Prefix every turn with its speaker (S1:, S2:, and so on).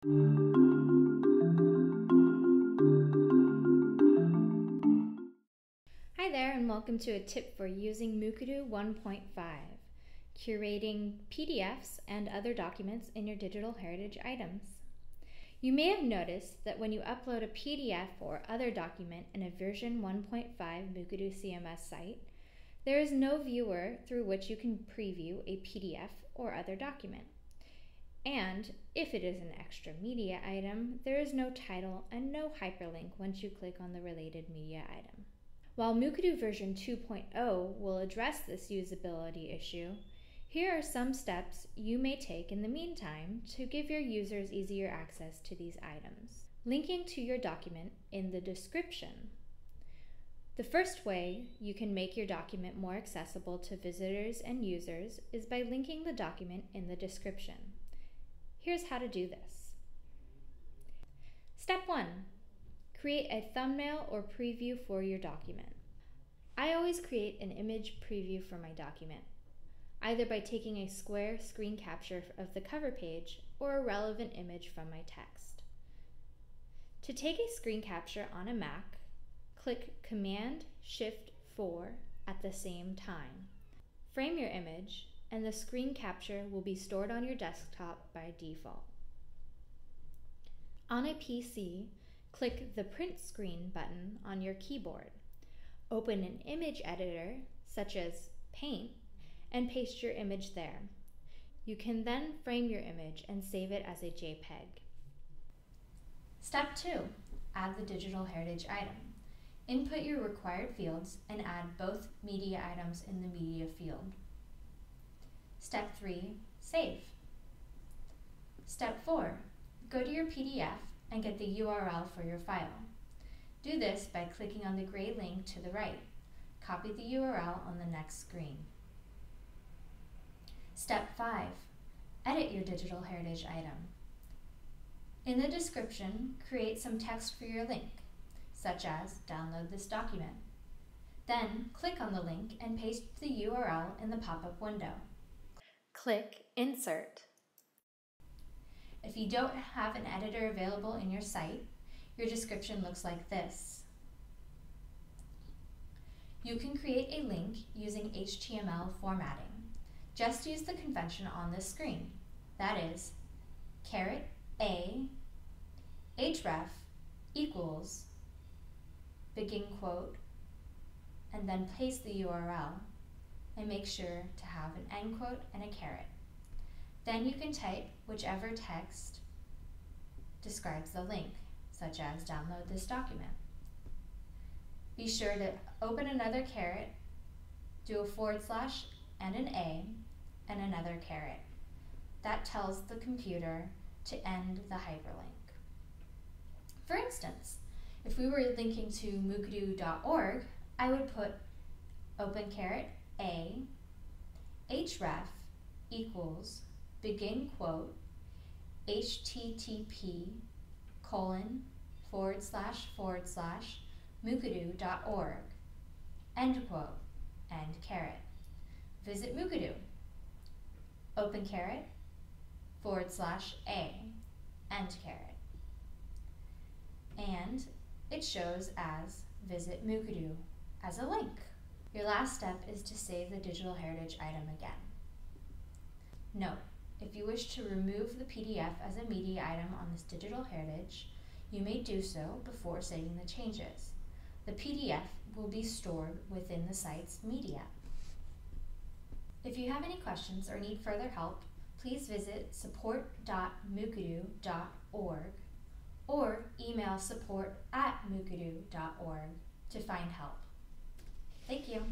S1: Hi there and welcome to a tip for using Mukurtu 1.5, curating PDFs and other documents in your digital heritage items. You may have noticed that when you upload a PDF or other document in a version 1.5 Mukurtu CMS site, there is no viewer through which you can preview a PDF or other document. And if it is an extra media item, there is no title and no hyperlink once you click on the related media item. While Mukurtu version 2.0 will address this usability issue, here are some steps you may take in the meantime to give your users easier access to these items. Linking to your document in the description. The first way you can make your document more accessible to visitors and users is by linking the document in the description. Here's how to do this. Step 1. Create a thumbnail or preview for your document. I always create an image preview for my document either by taking a square screen capture of the cover page or a relevant image from my text. To take a screen capture on a Mac, click Command Shift 4 at the same time. Frame your image, and the screen capture will be stored on your desktop by default. On a PC, click the Print Screen button on your keyboard. Open an image editor, such as Paint, and paste your image there. You can then frame your image and save it as a JPEG. Step 2. Add the digital heritage item. Input your required fields and add both media items in the media field. Step 3. Save. Step 4. Go to your PDF and get the URL for your file. Do this by clicking on the gray link to the right. Copy the URL on the next screen. Step 5. Edit your digital heritage item. In the description, create some text for your link, such as download this document. Then click on the link and paste the URL in the pop-up window. Click Insert. If you don't have an editor available in your site, your description looks like this. You can create a link using HTML formatting. Just use the convention on this screen. That is, caret A href equals begin quote and then paste the URL and make sure to have an end quote and a caret. Then you can type whichever text describes the link, such as download this document. Be sure to open another caret, do a forward slash and an A, and another caret. That tells the computer to end the hyperlink. For instance, if we were linking to mukurtu.org, I would put open caret A href equals begin quote http colon forward slash forward slash mukurtu.org end quote end caret. Visit Mukurtu open caret forward slash A end caret. And it shows as visit Mukurtu as a link. Your last step is to save the digital heritage item again. Note, if you wish to remove the PDF as a media item on this digital heritage, you may do so before saving the changes. The PDF will be stored within the site's media. If you have any questions or need further help, please visit support.mukurtu.org or email support at mukurtu.org to find help. Thank you.